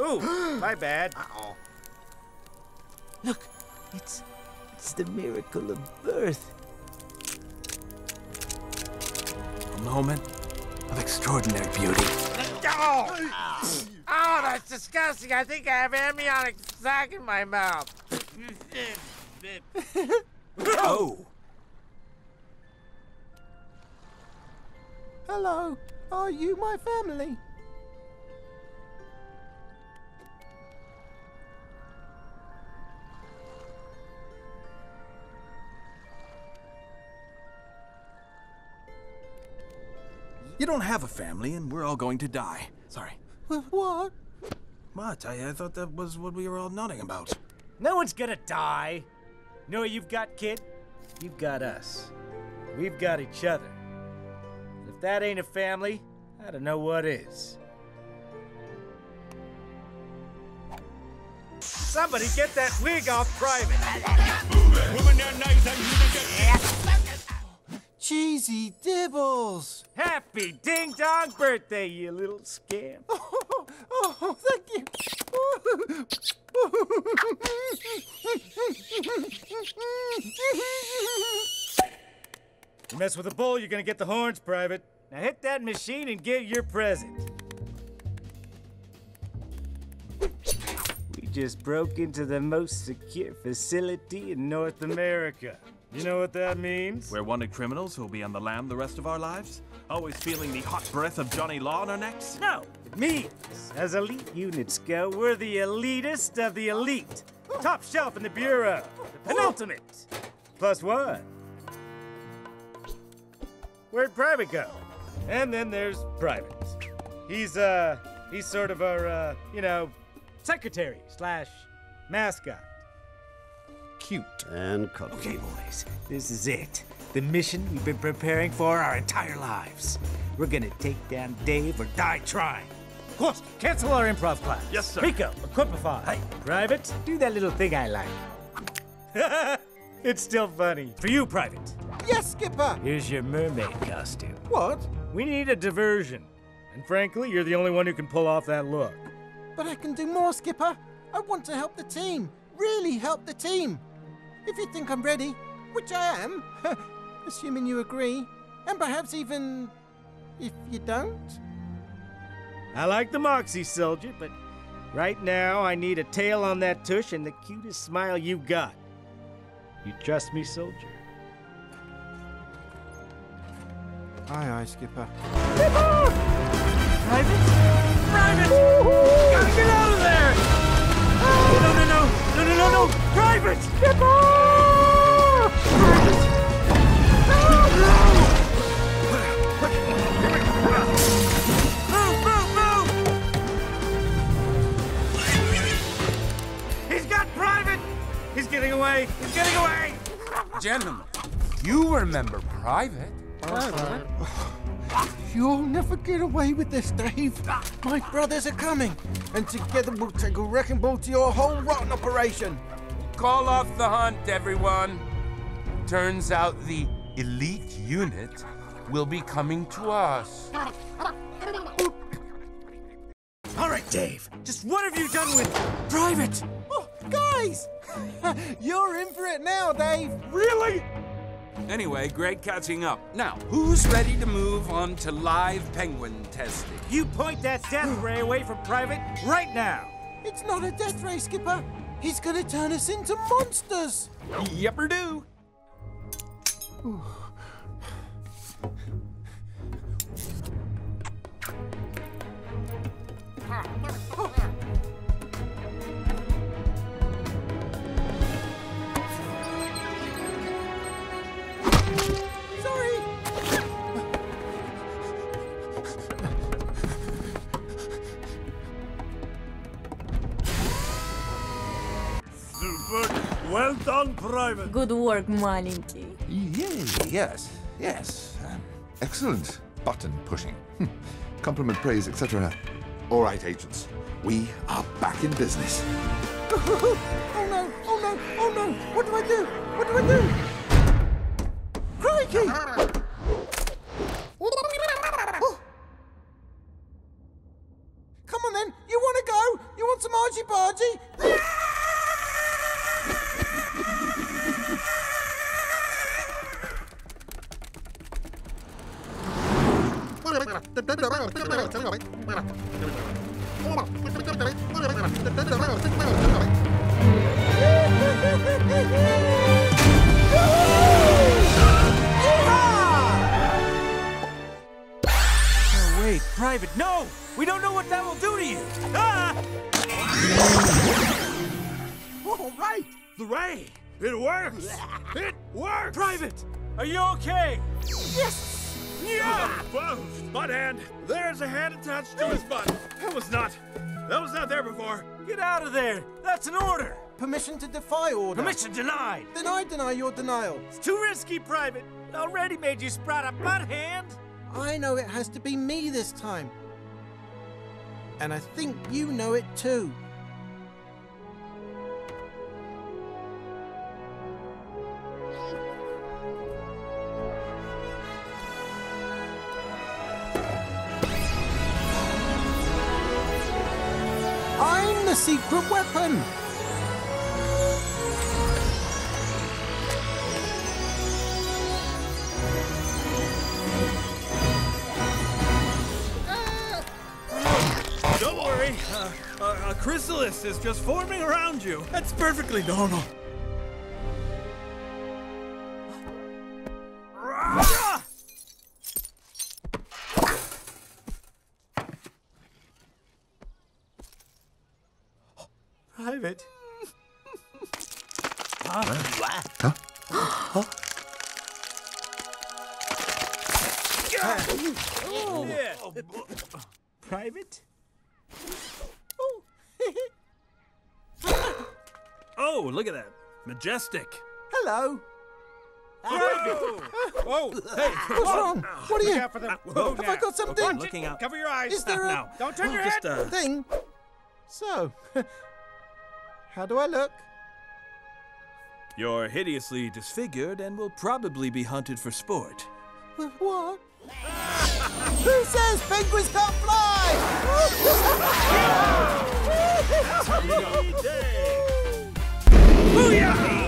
Ooh, my bad. Uh-oh. Look, it's it's the miracle of birth. A moment of extraordinary beauty. Oh! oh, that's disgusting. I think I have amniotic sac in my mouth. oh! Hello, are you my family? You don't have a family, and we're all going to die. Sorry. What? What? I, I thought that was what we were all nodding about. No one's gonna die. know what you've got, kid? You've got us. We've got each other. And if that ain't a family, I don't know what is. Somebody get that wig off private. Cheezy Dibbles! Happy ding dong birthday, you little scam. Oh, oh thank you. You mess with a bull, you're gonna get the horns, Private. Now hit that machine and get your present. We just broke into the most secure facility in North America. You know what that means? We're wanted criminals who'll be on the lam the rest of our lives? Always feeling the hot breath of Johnny Law on our necks? No, it means as elite units go, we're the elitist of the elite. Top shelf in the Bureau. The penultimate. Plus one. Where'd Private go? And then there's Private. He's, uh, he's sort of our, uh, you know, secretary slash mascot. Cute. And cut. Okay, boys, this is it. The mission we've been preparing for our entire lives. We're gonna take down Dave or die trying. Of course, cancel our improv class. Yes, sir. Rico, Equipify. Hey. Private, do that little thing I like. it's still funny. For you, Private, yes, Skipper! here's your mermaid costume. What? We need a diversion. And frankly, you're the only one who can pull off that look. But I can do more, Skipper. I want to help the team. Really help the team. If you think I'm ready, which I am, assuming you agree, and perhaps even if you don't. I like the Moxie soldier, but right now I need a tail on that tush and the cutest smile you got. You trust me, soldier? Aye, aye, Skipper. Private? Private! Gotta get out of there! Oh, no, no, no! No, no, no, no! Private! Private! Move, move, move! He's got Private! He's getting away! He's getting away! Gentlemen, you remember Private. You'll never get away with this, Dave. My brothers are coming, and together we'll take a wrecking ball to your whole rotten operation. Call off the hunt, everyone. Turns out the elite unit will be coming to us. All right, Dave. Just what have you done with Private? Oh, guys! You're in for it now, Dave. Really? Anyway, great catching up. Now, who's ready to move on to live penguin testing? You point that death ray away from Private right now. It's not a death ray, Skipper. He's gonna turn us into monsters. Yep, Yepper do. Super. Well done, Private. Good work, маленький. Yeah, yes, yes. Um, excellent button pushing. Hmm. Compliment, praise, etc. All right, agents. We are back in business. oh no! Oh no! Oh no! What do I do? What do I do? Crikey! Come on then, you want to go? You want some argy Oh, wait, Private, no! We don't know what that will do to you! Ah! All right, the ray. It works. It works. Private, are you okay? Yeah! Whoa, butt hand. There's a hand attached to his butt. That was not. That was not there before. Get out of there! That's an order! Permission to defy order. Permission denied! Then I deny your denial. It's too risky, Private. I already made you sprout a butt hand. I know it has to be me this time. And I think you know it too. The secret weapon! Don't worry. Uh, uh, a chrysalis is just forming around you. That's perfectly normal. Private. Yeah. Private? Oh, look at that. Majestic. Hello. Whoa. Hey. What's wrong? What are you? for the Whoa. Have I got something? I'm looking out. Cover your eyes. Is there a now. Don't turn your Just, head. uh, thing? So, how do I look? You're hideously disfigured and will probably be hunted for sport. What? Who says penguins can't fly? Booyah!